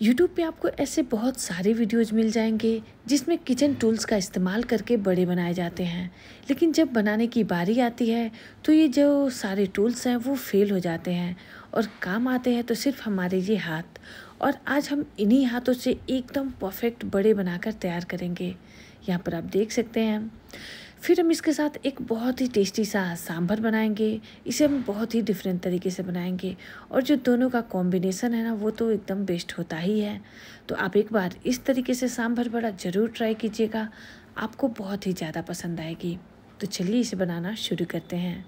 YouTube पे आपको ऐसे बहुत सारे वीडियोज़ मिल जाएँगे, जिसमें किचन टूल्स का इस्तेमाल करके बड़े बनाए जाते हैं। लेकिन जब बनाने की बारी आती है तो ये जो सारे टूल्स हैं, वो फेल हो जाते हैं और काम आते हैं तो सिर्फ़ हमारे ये हाथ। और आज हम इन्हीं हाथों से एकदम परफेक्ट बड़े बनाकर तैयार करेंगे। यहाँ पर आप देख सकते हैं। फिर हम इसके साथ एक बहुत ही टेस्टी सा सांभर बनाएँगे। इसे हम बहुत ही डिफरेंट तरीके से बनाएँगे। और जो दोनों का कॉम्बिनेसन है ना, वो तो एकदम बेस्ट होता ही है। तो आप एक बार इस तरीके से सांभर बड़ा ज़रूर ट्राई कीजिएगा। आपको बहुत ही ज़्यादा पसंद आएगी। तो चलिए इसे बनाना शुरू करते हैं।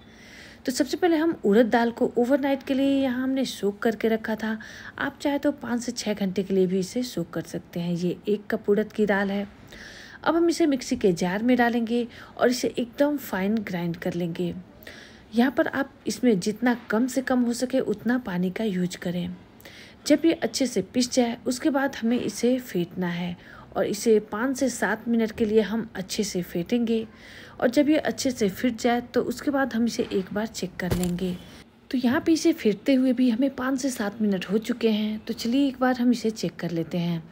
तो सबसे पहले हम उड़द दाल को ओवरनाइट के लिए यहाँ हमने सोख करके रखा था। आप चाहे तो पाँच से छः घंटे के लिए भी इसे सोख कर सकते हैं। ये एक कप उड़द की दाल है। अब हम इसे मिक्सी के जार में डालेंगे और इसे एकदम फाइन ग्राइंड कर लेंगे। यहाँ पर आप इसमें जितना कम से कम हो सके उतना पानी का यूज़ करें। जब ये अच्छे से पिस जाए, उसके बाद हमें इसे फेंटना है और इसे पाँच से सात मिनट के लिए हम अच्छे से फेंटेंगे और जब ये अच्छे से फिट जाए तो उसके बाद हम इसे एक बार चेक कर लेंगे। तो यहाँ पे इसे फेंटते हुए भी हमें पाँच से सात मिनट हो चुके हैं तो चलिए एक बार हम इसे चेक कर लेते हैं।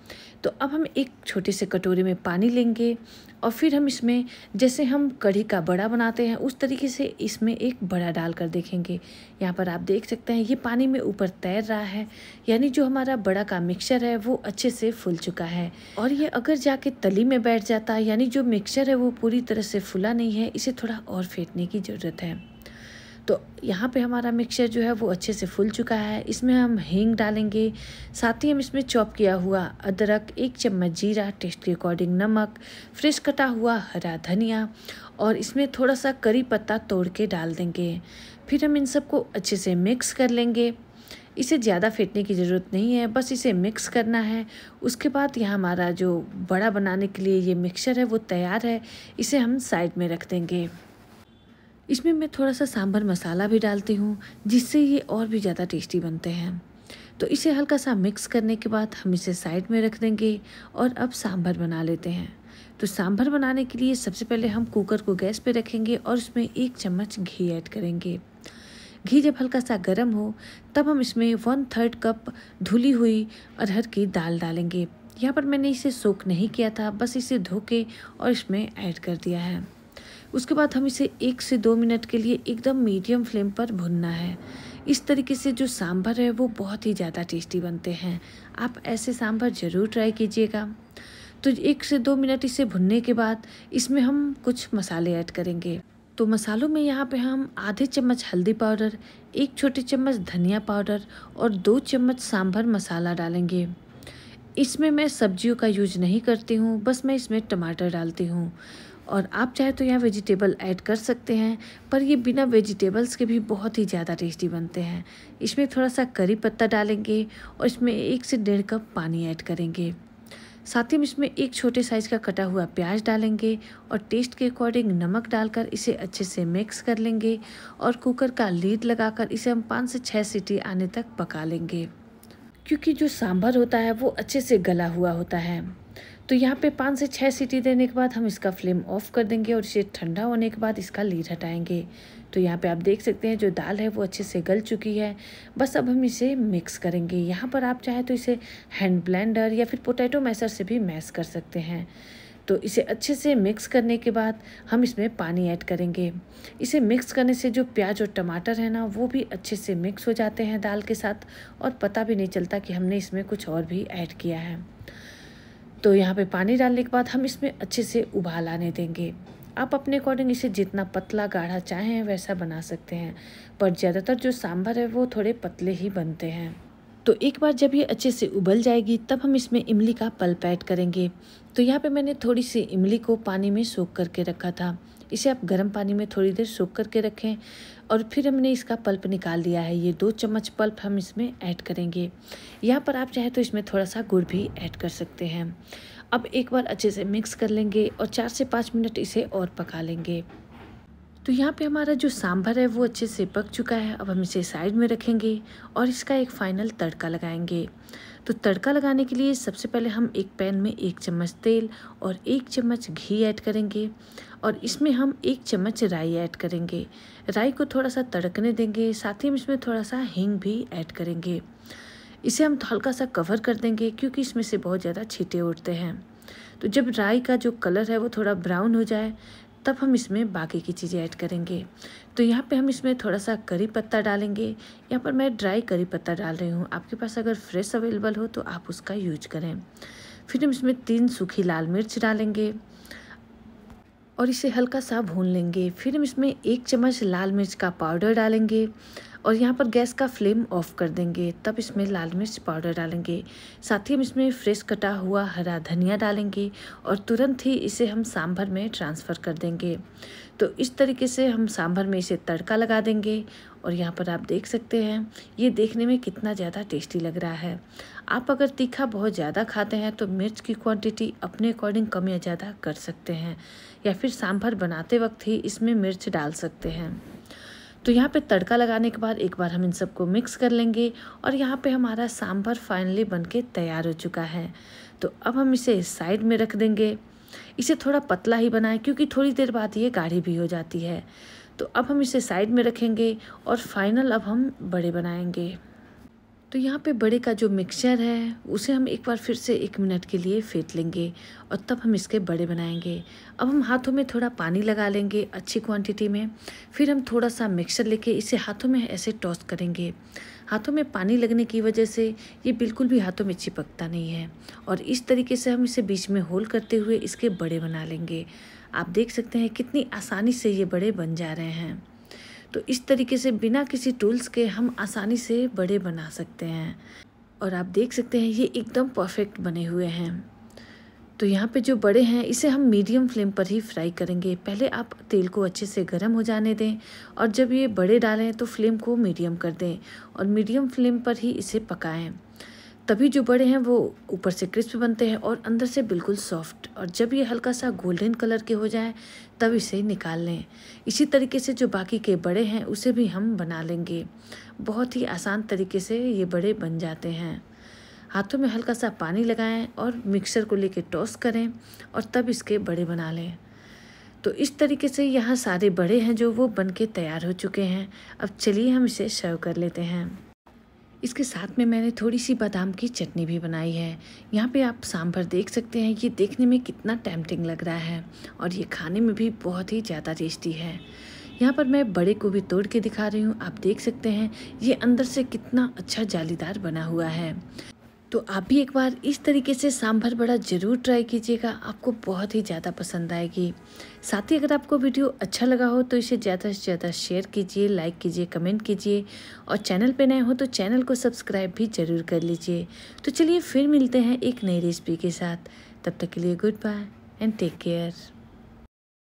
तो अब हम एक छोटे से कटोरे में पानी लेंगे और फिर हम इसमें, जैसे हम कढ़ी का बड़ा बनाते हैं, उस तरीके से इसमें एक बड़ा डाल कर देखेंगे। यहाँ पर आप देख सकते हैं, ये पानी में ऊपर तैर रहा है, यानी जो हमारा बड़ा का मिक्सचर है, वो अच्छे से फूल चुका है। और ये अगर जाके तली में बैठ जाता है यानी जो मिक्सचर है, वो पूरी तरह से फुला नहीं है, इसे थोड़ा और फेंटने की ज़रूरत है। तो यहाँ पे हमारा मिक्सचर जो है वो अच्छे से फूल चुका है। इसमें हम हींग डालेंगे, साथ ही हम इसमें चॉप किया हुआ अदरक, एक चम्मच जीरा टेस्ट के अकॉर्डिंग नमक फ्रेश कटा हुआ हरा धनिया और इसमें थोड़ा सा करी पत्ता तोड़ के डाल देंगे। फिर हम इन सबको अच्छे से मिक्स कर लेंगे। इसे ज़्यादा फेंटने की ज़रूरत नहीं है, बस इसे मिक्स करना है। उसके बाद यहाँ हमारा जो बड़ा बनाने के लिए ये मिक्सचर है वो तैयार है। इसे हम साइड में रख देंगे। इसमें मैं थोड़ा सा सांभर मसाला भी डालती हूँ, जिससे ये और भी ज़्यादा टेस्टी बनते हैं। तो इसे हल्का सा मिक्स करने के बाद हम इसे साइड में रख देंगे और अब सांभर बना लेते हैं। तो सांभर बनाने के लिए सबसे पहले हम कुकर को गैस पे रखेंगे और उसमें एक चम्मच घी ऐड करेंगे। घी जब हल्का सा गर्म हो, तब हम इसमें वन थर्ड कप धुली हुई अरहर की दाल डालेंगे। यहाँ पर मैंने इसे सोख नहीं किया था, बस इसे धो के और इसमें ऐड कर दिया है। उसके बाद हम इसे एक से दो मिनट के लिए एकदम मीडियम फ्लेम पर भुनना है। इस तरीके से जो सांभर है, वो बहुत ही ज़्यादा टेस्टी बनते हैं। आप ऐसे सांभर ज़रूर ट्राई कीजिएगा। तो एक से दो मिनट इसे भुनने के बाद इसमें हम कुछ मसाले ऐड करेंगे। तो मसालों में यहाँ पे हम आधे चम्मच हल्दी पाउडर, एक छोटे चम्मच धनिया पाउडर और दो चम्मच सांभर मसाला डालेंगे। इसमें मैं सब्जियों का यूज़ नहीं करती हूँ, बस मैं इसमें टमाटर डालती हूँ। और आप चाहे तो यहाँ वेजिटेबल ऐड कर सकते हैं, पर ये बिना वेजिटेबल्स के भी बहुत ही ज़्यादा टेस्टी बनते हैं। इसमें थोड़ा सा करी पत्ता डालेंगे और इसमें एक से डेढ़ कप पानी ऐड करेंगे। साथ ही हम इसमें एक छोटे साइज़ का कटा हुआ प्याज डालेंगे और टेस्ट के अकॉर्डिंग नमक डालकर इसे अच्छे से मिक्स कर लेंगे और कुकर का लीड लगाकर इसे हम पाँच से छः सीटी आने तक पका लेंगे। क्योंकि जो सांभर होता है वो अच्छे से गला हुआ होता है। तो यहाँ पे पाँच से छः सीटी देने के बाद हम इसका फ्लेम ऑफ़ कर देंगे और इसे ठंडा होने के बाद इसका लीड हटाएँगे। तो यहाँ पे आप देख सकते हैं जो दाल है वो अच्छे से गल चुकी है। बस अब हम इसे मिक्स करेंगे। यहाँ पर आप चाहे तो इसे हैंड ब्लेंडर या फिर पोटैटो मैसर से भी मैश कर सकते हैं। तो इसे अच्छे से मिक्स करने के बाद हम इसमें पानी ऐड करेंगे। इसे मिक्स करने से जो प्याज और टमाटर है ना, वो भी अच्छे से मिक्स हो जाते हैं दाल के साथ और पता भी नहीं चलता कि हमने इसमें कुछ और भी ऐड किया है। तो यहाँ पे पानी डालने के बाद हम इसमें अच्छे से उबाल आने देंगे। आप अपने अकॉर्डिंग इसे जितना पतला गाढ़ा चाहें वैसा बना सकते हैं, पर ज़्यादातर जो सांभर है वो थोड़े पतले ही बनते हैं। तो एक बार जब ये अच्छे से उबल जाएगी, तब हम इसमें इमली का पल्प ऐड करेंगे। तो यहाँ पे मैंने थोड़ी सी इमली को पानी में सोख करके रखा था। इसे आप गर्म पानी में थोड़ी देर सोख करके रखें और फिर हमने इसका पल्प निकाल लिया है। ये दो चम्मच पल्प हम इसमें ऐड करेंगे। यहाँ पर आप चाहे तो इसमें थोड़ा सा गुड़ भी ऐड कर सकते हैं। अब एक बार अच्छे से मिक्स कर लेंगे और चार से पाँच मिनट इसे और पका लेंगे। तो यहाँ पे हमारा जो सांभर है वो अच्छे से पक चुका है। अब हम इसे साइड में रखेंगे और इसका एक फाइनल तड़का लगाएँगे। तो तड़का लगाने के लिए सबसे पहले हम एक पैन में एक चम्मच तेल और एक चम्मच घी ऐड करेंगे और इसमें हम एक चम्मच राई ऐड करेंगे। राई को थोड़ा सा तड़कने देंगे, साथ ही हम इसमें थोड़ा सा हींग भी ऐड करेंगे। इसे हम हल्का सा कवर कर देंगे क्योंकि इसमें से बहुत ज़्यादा छीटे उठते हैं। तो जब राई का जो कलर है वो थोड़ा ब्राउन हो जाए तब हम इसमें बाकी की चीज़ें ऐड करेंगे। तो यहाँ पे हम इसमें थोड़ा सा करी पत्ता डालेंगे। यहाँ पर मैं ड्राई करी पत्ता डाल रही हूँ। आपके पास अगर फ्रेश अवेलेबल हो तो आप उसका यूज़ करें। फिर हम इसमें तीन सूखी लाल मिर्च डालेंगे और इसे हल्का सा भून लेंगे। फिर हम इसमें एक चम्मच लाल मिर्च का पाउडर डालेंगे। और यहाँ पर गैस का फ्लेम ऑफ़ कर देंगे। तब इसमें लाल मिर्च पाउडर डालेंगे। साथ ही हम इसमें फ्रेश कटा हुआ हरा धनिया डालेंगे और तुरंत ही इसे हम सांभर में ट्रांसफ़र कर देंगे। तो इस तरीके से हम सांभर में इसे तड़का लगा देंगे और यहाँ पर आप देख सकते हैं, ये देखने में कितना ज़्यादा टेस्टी लग रहा है। आप अगर तीखा बहुत ज़्यादा खाते हैं तो मिर्च की क्वांटिटी अपने अकॉर्डिंग कम या ज़्यादा कर सकते हैं या फिर सांभर बनाते वक्त ही इसमें मिर्च डाल सकते हैं। तो यहाँ पे तड़का लगाने के बाद एक बार हम इन सबको मिक्स कर लेंगे और यहाँ पे हमारा सांभर फाइनली बनके तैयार हो चुका है। तो अब हम इसे साइड में रख देंगे। इसे थोड़ा पतला ही बनाएँ क्योंकि थोड़ी देर बाद ये गाढ़ी भी हो जाती है। तो अब हम इसे साइड में रखेंगे और फाइनल अब हम बड़े बनाएँगे। तो यहाँ पे बड़े का जो मिक्सचर है, उसे हम एक बार फिर से एक मिनट के लिए फेंट लेंगे और तब हम इसके बड़े बनाएँगे। अब हम हाथों में थोड़ा पानी लगा लेंगे अच्छी क्वांटिटी में, फिर हम थोड़ा सा मिक्सचर लेके इसे हाथों में ऐसे टॉस करेंगे। हाथों में पानी लगने की वजह से ये बिल्कुल भी हाथों में चिपकता नहीं है और इस तरीके से हम इसे बीच में होल करते हुए इसके बड़े बना लेंगे। आप देख सकते हैं कितनी आसानी से ये बड़े बन जा रहे हैं। तो इस तरीके से बिना किसी टूल्स के हम आसानी से बड़े बना सकते हैं। और आप देख सकते हैं, ये एकदम परफेक्ट बने हुए हैं। तो यहाँ पे जो बड़े हैं, इसे हम मीडियम फ्लेम पर ही फ्राई करेंगे। पहले आप तेल को अच्छे से गर्म हो जाने दें और जब ये बड़े डालें तो फ्लेम को मीडियम कर दें और मीडियम फ्लेम पर ही इसे पकाएँ। तभी जो बड़े हैं वो ऊपर से क्रिस्प बनते हैं और अंदर से बिल्कुल सॉफ्ट। और जब ये हल्का सा गोल्डन कलर के हो जाए, तब इसे निकाल लें। इसी तरीके से जो बाकी के बड़े हैं, उसे भी हम बना लेंगे। बहुत ही आसान तरीके से ये बड़े बन जाते हैं। हाथों में हल्का सा पानी लगाएँ और मिक्सर को लेके टॉस करें और तब इसके बड़े बना लें। तो इस तरीके से यहाँ सारे बड़े हैं जो वो बन के तैयार हो चुके हैं। अब चलिए हम इसे सर्व कर लेते हैं। इसके साथ में मैंने थोड़ी सी बादाम की चटनी भी बनाई है। यहाँ पे आप सांभर देख सकते हैं, ये देखने में कितना टेम्पटिंग लग रहा है और ये खाने में भी बहुत ही ज़्यादा टेस्टी है। यहाँ पर मैं बड़े को भी तोड़ के दिखा रही हूँ, आप देख सकते हैं, ये अंदर से कितना अच्छा जालीदार बना हुआ है। तो आप भी एक बार इस तरीके से सांभर बड़ा ज़रूर ट्राई कीजिएगा, आपको बहुत ही ज़्यादा पसंद आएगी। साथ ही अगर आपको वीडियो अच्छा लगा हो तो इसे ज़्यादा से ज़्यादा शेयर कीजिए लाइक कीजिए कमेंट कीजिए और चैनल पर नए हो तो चैनल को सब्सक्राइब भी ज़रूर कर लीजिए। तो चलिए फिर मिलते हैं एक नई रेसिपी के साथ। तब तक के लिए good bye and take care